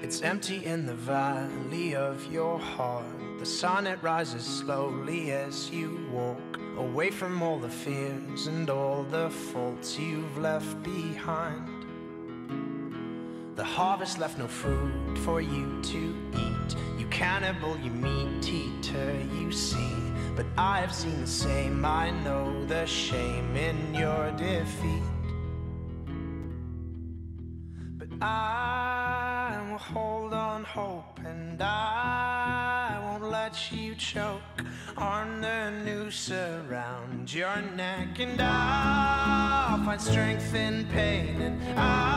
It's empty in the valley of your heart. The sun it rises slowly as you walk away from all the fears and all the faults you've left behind. The harvest left no food for you to eat. You cannibal, you meat eater, you see. But I have seen the same. I know the shame in your defeat. But I will hold on hope and I won't let you choke on the noose around your neck. And I'll find strength in pain and I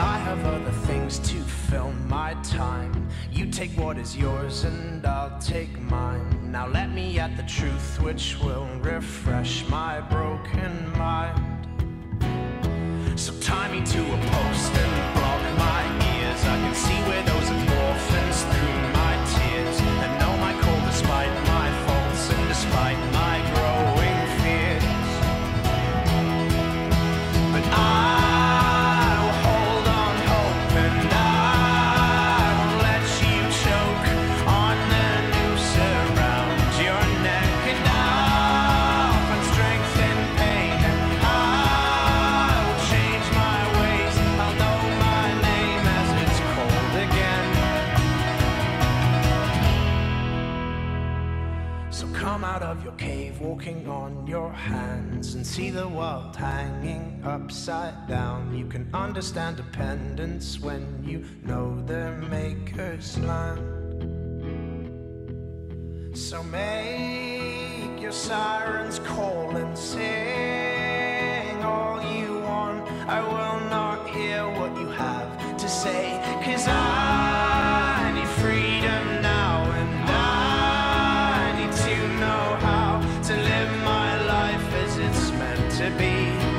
I have other things to fill my time. You take what is yours and I'll take mine. Now let me at the truth which will refresh my broken mind. So tie me to come out of your cave walking on your hands and see the world hanging upside down. You can understand dependence when you know their maker's land. So make your sirens call and sing all you want. I will not hear what you have to say, cause I Mississippi.